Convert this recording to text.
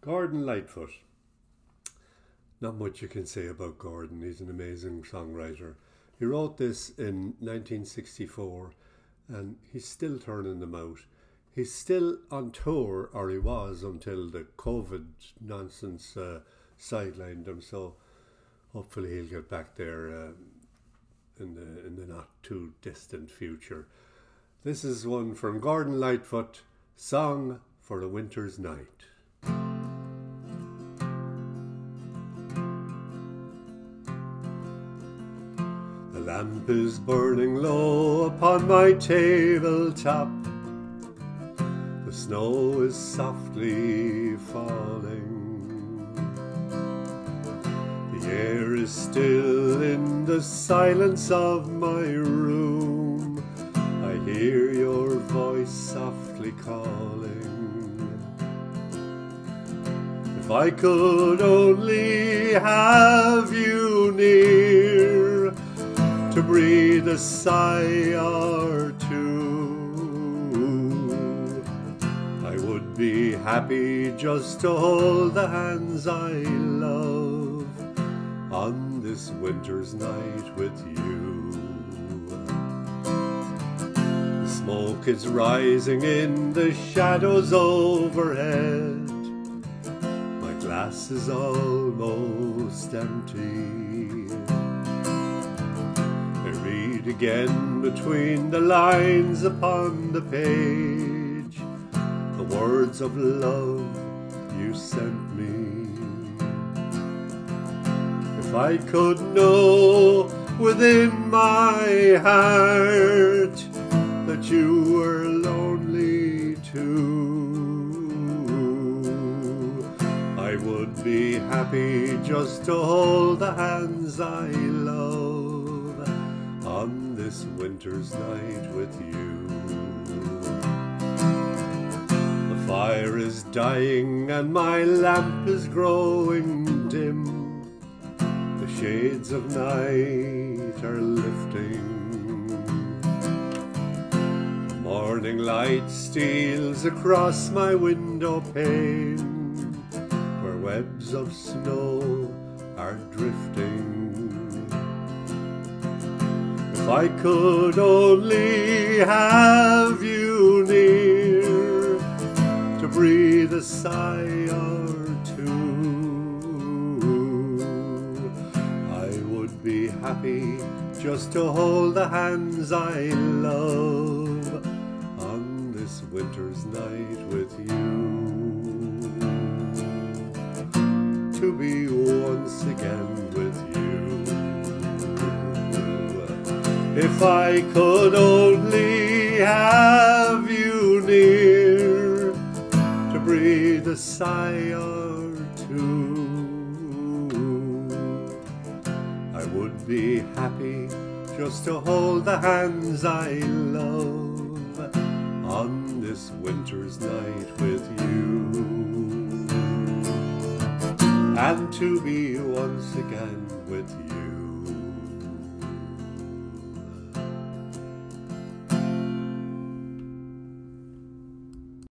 Gordon Lightfoot. Not much you can say about Gordon. He's an amazing songwriter. He wrote this in 1964 and he's still turning them out. He's still on tour, or he was until the COVID nonsense uh, sidelined him. So hopefully he'll get back there uh, in the in the not too distant future. This is one from Gordon Lightfoot, "Song for a Winter's Night." Lamp is burning low upon my tabletop. The snow is softly falling. The air is still in the silence of my room. I hear your voice softly calling. If I could only have you near to breathe a sigh or two, I would be happy just to hold the hands I love on this winter's night with you. Smoke is rising in the shadows overhead. My glass is almost empty. Again between the lines upon the page the words of love you sent me. If I could know within my heart that you were lonely too, I would be happy just to hold the hands I love on this winter's night with you. The fire is dying and my lamp is growing dim. The shades of night are lifting. Morning light steals across my window pane where webs of snow I could only have you near to breathe a sigh or two, I would be happy just to hold the hands I love on this winter's night with you. To be once again with you. If I could only have you near to breathe a sigh or two, I would be happy just to hold the hands I love on this winter's night with you. And to be once again with you.